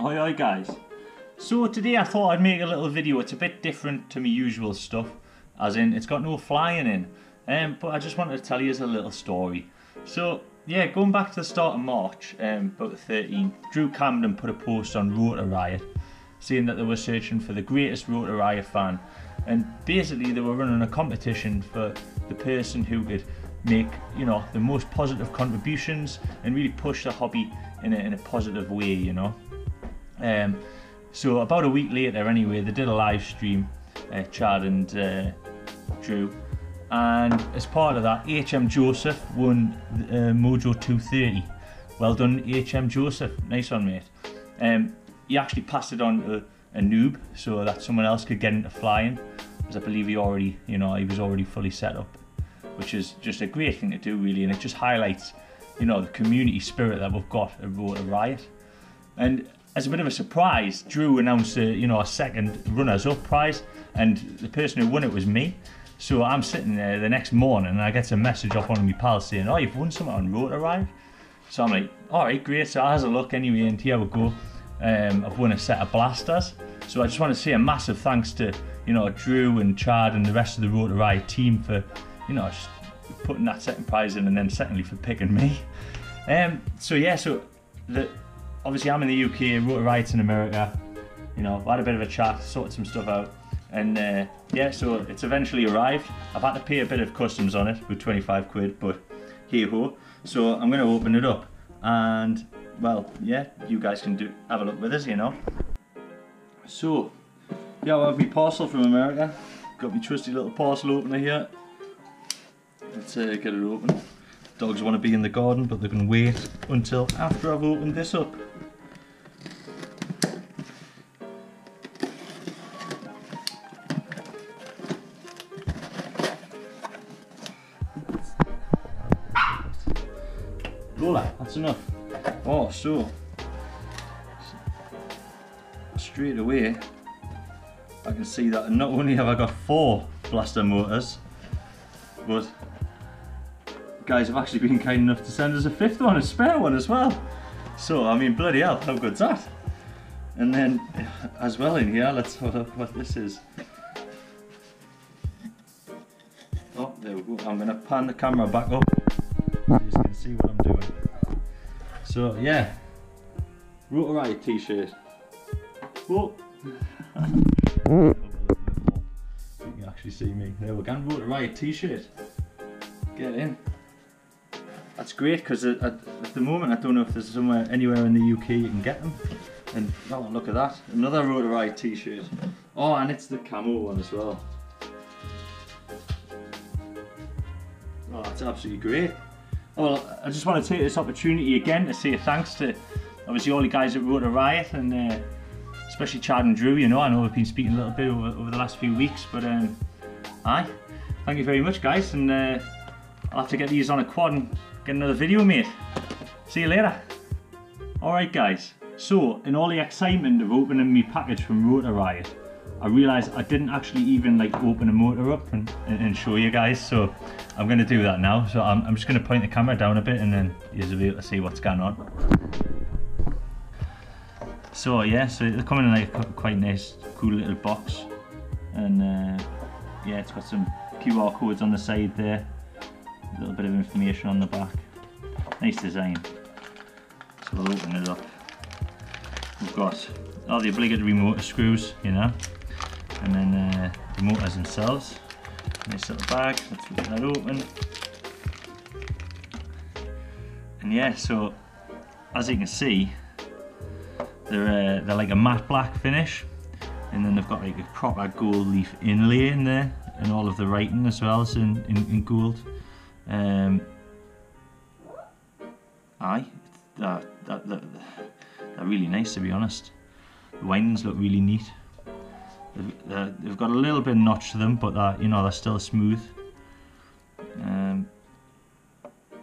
Hi guys. So today I thought I'd make a little video. It's a bit different to my usual stuff, as in it's got no flying in. Um, but I just wanted to tell you as a little story. So yeah, going back to the start of March, um, about the 13th, Drew Camden put a post on Rotor Riot saying that they were searching for the greatest Rotor Riot fan. And basically they were running a competition for the person who could make, you know, the most positive contributions and really push the hobby in a, in a positive way, you know. Um, so about a week later, anyway, they did a live stream, uh, Chad and uh, Drew, and as part of that, HM Joseph won uh, Mojo 230. Well done, HM Joseph. Nice one, mate. Um, he actually passed it on to a noob so that someone else could get into flying, as I believe he already, you know, he was already fully set up, which is just a great thing to do, really, and it just highlights, you know, the community spirit that we've got at Rotor Riot. And as a bit of a surprise, Drew announced a, you know, a second runners-up prize, and the person who won it was me. So I'm sitting there the next morning, and I get a message off one of my pals saying, "Oh, you've won something on Rotor Riot." So I'm like, "All right, great." So I has a look anyway, and here we go. Um, I've won a set of blasters. So I just want to say a massive thanks to you know Drew and Chad and the rest of the Rotor Riot team for you know putting that second prize in, and then secondly for picking me. Um, so yeah, so the obviously I'm in the UK, Rotor Riot's in America. You know, I had a bit of a chat, sorted some stuff out, and uh, yeah, so it's eventually arrived. I've had to pay a bit of customs on it with 25 quid, but here ho. So I'm going to open it up, and well, yeah, you guys can do have a look with us, you know. So, yeah, I have my parcel from America. Got my trusty little parcel opener here. Let's uh, get it open. Dogs want to be in the garden, but they can wait until after I've opened this up. Lola, that's enough. Oh, so straight away I can see that not only have I got four blaster motors, but guys have actually been kind enough to send us a fifth one, a spare one as well. So I mean, bloody hell, how good's that? And then as well in here, let's have a look what this is. Oh, there we go. I'm gonna pan the camera back up so you can see what I'm doing. So yeah, Rotor Riot t-shirt. Oh. you can actually see me. There we go, Rotor Riot t-shirt. Get in. That's great because at, the moment I don't know if there's somewhere anywhere in the UK you can get them. And oh look at that, another Rotor Riot t-shirt. Oh, and it's the camo one as well. Oh, that's absolutely great. Well, I just want to take this opportunity again to say thanks to obviously all the guys at Rotor Riot and uh, especially Chad and Drew. You know, I know we've been speaking a little bit over, over the last few weeks, but um, aye, thank you very much, guys, and uh, I'll have to get these on a quad and get another video made. See you later. Alright guys, so in all the excitement of opening my package from Rotor Riot, I realised I didn't actually even like open a motor up and, and show you guys, so I'm going to do that now. So I'm, I'm just going to point the camera down a bit and then you'll be able to see what's going on. So yeah, so they come in like a quite nice, cool little box. And uh, yeah, it's got some QR codes on the side there. A little bit of information on the back. Nice design. So we'll open it up. We've got all the obligatory motor screws, you know. And then uh, the motors themselves. Nice little bag, let's get that open. And yeah, so as you can see, they're uh, they're like a matte black finish, and then they've got like a proper gold leaf inlay in there, and all of the writing as well is in, in, in gold. Um, aye, that, that, that, they're really nice to be honest. The windings look really neat. They've, they've got a little bit of notch to them, but that you know they're still smooth. Um,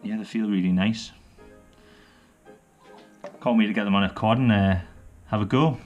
yeah, they feel really nice. Can't wait to get them on a quad and uh, have a go.